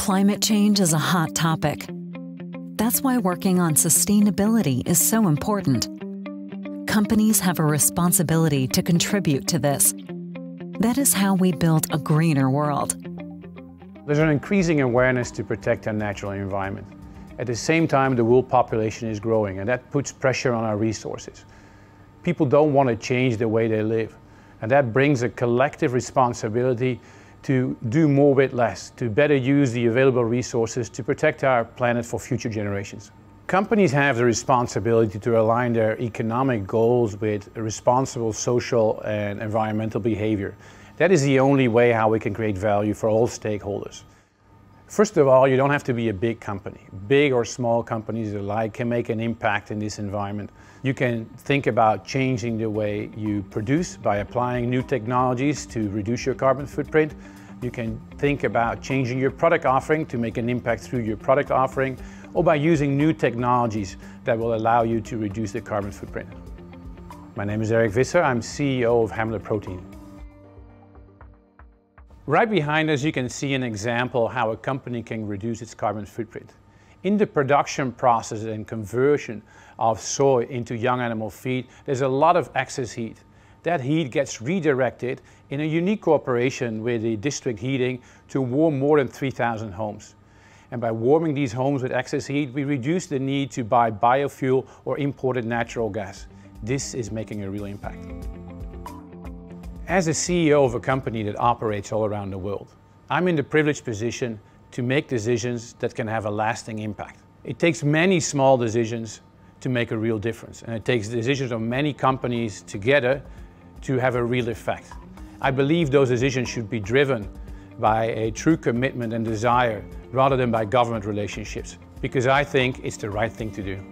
Climate change is a hot topic. That's why working on sustainability is so important. Companies have a responsibility to contribute to this. That is how we build a greener world. There's an increasing awareness to protect our natural environment. At the same time, the world population is growing and that puts pressure on our resources. People don't want to change the way they live. And that brings a collective responsibility to do more with less, to better use the available resources to protect our planet for future generations. Companies have the responsibility to align their economic goals with responsible social and environmental behavior. That is the only way how we can create value for all stakeholders. First of all, you don't have to be a big company. Big or small companies alike can make an impact in this environment. You can think about changing the way you produce by applying new technologies to reduce your carbon footprint. You can think about changing your product offering to make an impact through your product offering or by using new technologies that will allow you to reduce the carbon footprint. My name is Eric Visser. I'm CEO of Hamlet Protein. Right behind us you can see an example how a company can reduce its carbon footprint. In the production process and conversion of soy into young animal feed, there's a lot of excess heat. That heat gets redirected in a unique cooperation with the district heating to warm more than 3,000 homes. And by warming these homes with excess heat, we reduce the need to buy biofuel or imported natural gas. This is making a real impact. As a CEO of a company that operates all around the world, I'm in the privileged position to make decisions that can have a lasting impact. It takes many small decisions to make a real difference, and it takes decisions of many companies together to have a real effect. I believe those decisions should be driven by a true commitment and desire rather than by government relationships, because I think it's the right thing to do.